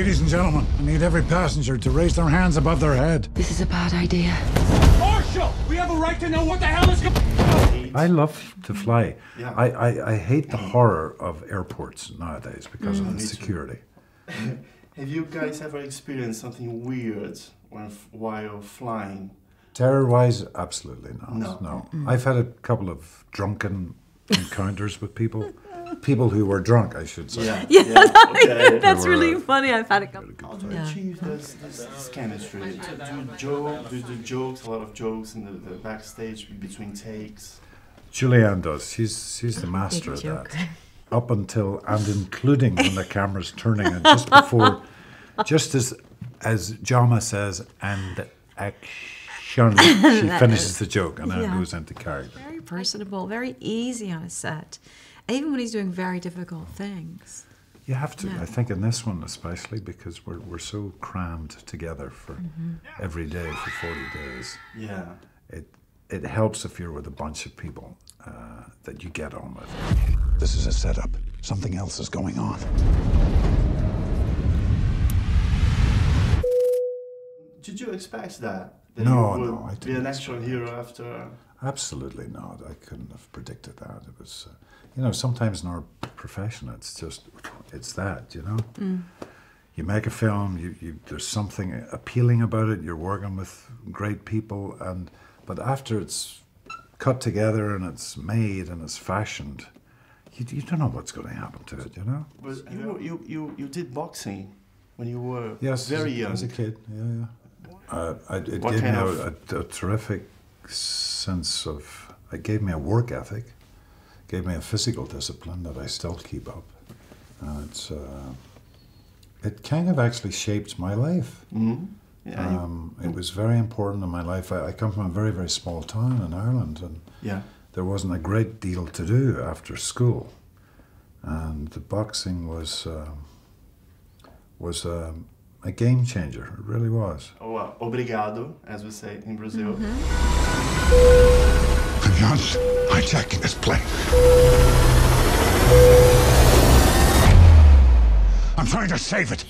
Ladies and gentlemen, I need every passenger to raise their hands above their head. This is a bad idea. Marshal, we have a right to know what the hell is going I love to fly. Yeah. I, I, I hate the horror of airports nowadays because of mm, the security. Have you guys ever experienced something weird when while flying? Terror wise, absolutely not. No. No. I've had a couple of drunken encounters with people. People who were drunk, I should say. Yeah. Yeah, okay. That's were, really uh, funny. I've had a couple. How do you achieve this, this, this chemistry? Do you joke? Do do jokes? A lot of jokes in the, the backstage between takes. Julianne does. She's she's the master of that. Up until and including when the camera's turning and just before, just as as Jaume says and action, she finishes the joke and then Yeah. goes into character. Very personable, very easy on a set, even when he's doing very difficult things. You have to. Yeah. I think in this one especially because we're we're so crammed together for every day for forty days. Yeah. It it helps if you're with a bunch of people uh, that you get on with. This is a setup. Something else is going on. Did you expect that? That No, you would no, I be an didn't actual hero after. Uh, Absolutely not. I couldn't have predicted that. It was, uh, you know, sometimes in our profession, it's just, it's that, you know. Mm. You make a film, you, you there's something appealing about it. You're working with great people, and but after it's cut together and it's made and it's fashioned, you, you don't know what's going to happen to it, you know. But you, uh, you, you, you did boxing when you were Yes, very a- young. as a kid, yeah, yeah. Uh, I, it What gave me a, a, a terrific sense of. It gave me a work ethic, gave me a physical discipline that I still keep up. And it's. Uh, it kind of actually shaped my life. Mhm. Yeah, you- Um, it was very important in my life. I, I come from a very, very small town in Ireland, and yeah. there wasn't a great deal to do after school, and the boxing was um, was um, a game changer. It really was. Oh, well, obrigado, as we say in Brazil. I'm not hijacking this plane. I'm trying to save it.